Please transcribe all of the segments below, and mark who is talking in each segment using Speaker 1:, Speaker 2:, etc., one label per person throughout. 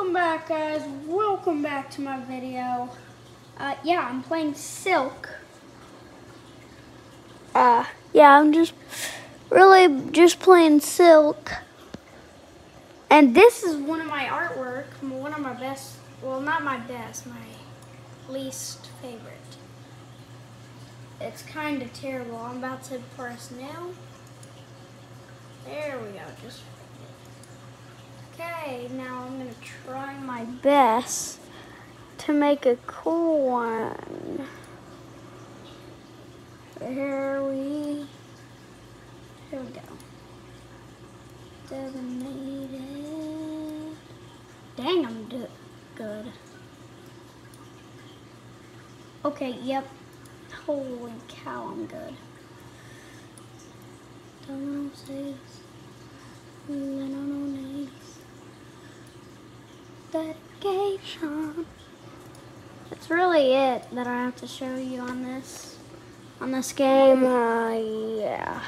Speaker 1: Welcome back guys, welcome back to my video. Uh, yeah, I'm playing Silk. Uh, yeah, I'm just really just playing Silk. And this is one of my artwork, one of my best, well not my best, my least favorite. It's kind of terrible. I'm about to press now. There we go, just Okay, now I'm gonna try my best to make a cool one. Here we, here we go. Designated. Dang, I'm do good. Okay, yep. Holy cow, I'm good. Domino says, dedication. That's really it that I have to show you on this, on this game. Uh, yeah.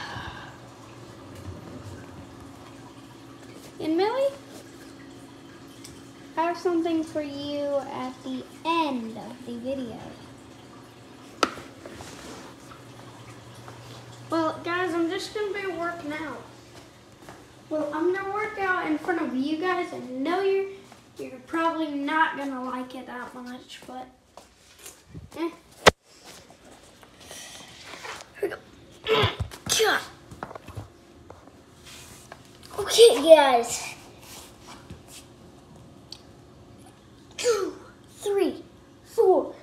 Speaker 1: And Millie, I have something for you at the end of the video. Well, guys, I'm just going to be working out. Well, I'm going to work out in front of you guys. I know you're you're probably not going to like it that much, but eh. Here we go. Okay, guys. Two, three, four,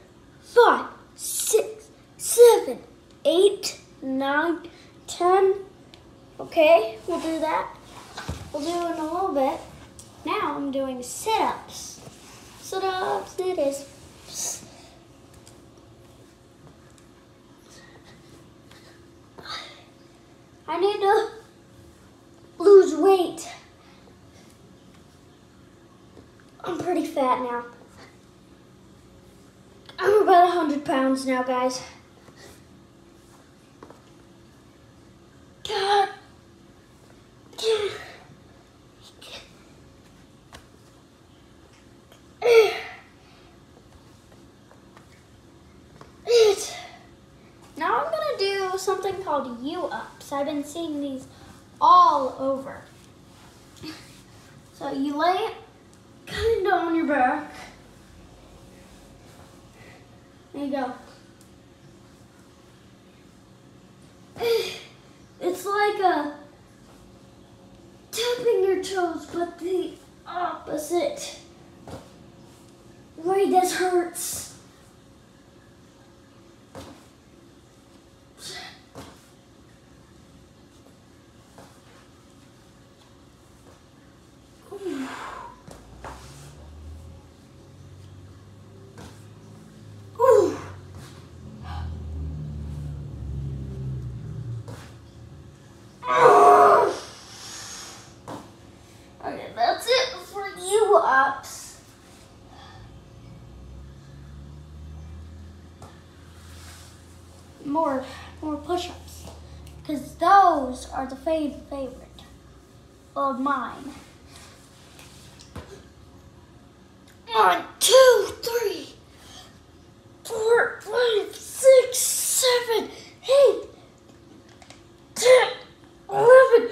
Speaker 1: five, six, seven, eight, nine, ten. Okay, we'll do that. We'll do it in a little bit. I'm doing sit-ups. Sit-ups, it is. I need to lose weight. I'm pretty fat now. I'm about 100 pounds now, guys. God. Now I'm gonna do something called V-ups. I've been seeing these all over. So you lay it kind of on your back. There you go. It's like a tapping your toes, but the opposite. Wait, this hurts. More more push-ups because those are the fav favorite of mine. One, two, three, four, five, six, seven, eight, ten, eleven,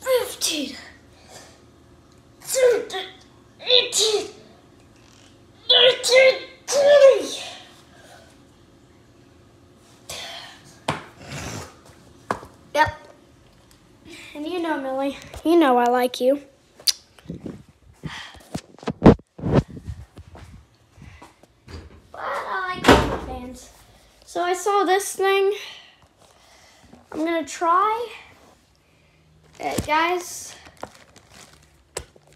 Speaker 1: fifteen, seventeen, eighteen, nineteen. Yep. And you know, Millie, you know I like you. But I like. So I saw this thing. I'm gonna try. Uh, guys,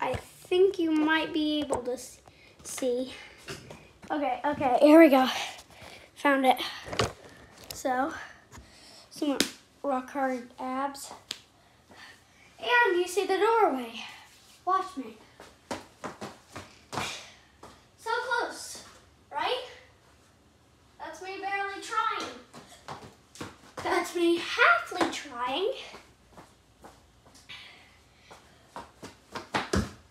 Speaker 1: I think you might be able to see. Okay, okay, here we go. Found it. So, some rock hard abs. And you see the doorway. Watchmen. So close, right? That's me barely trying. That's me halfly trying.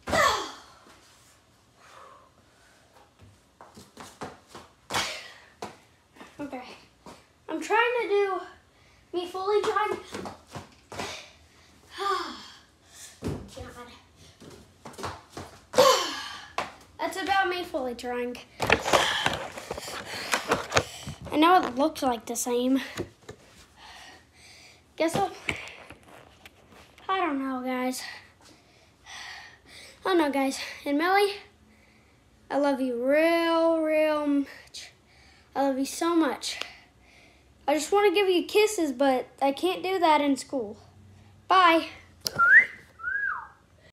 Speaker 1: okay. I'm trying to do me fully trying. About fully drunk? I know it looks like the same. Guess what? I don't know, guys. I don't know, guys. And Melly, I love you real, real much. I love you so much. I just want to give you kisses, but I can't do that in school. Bye.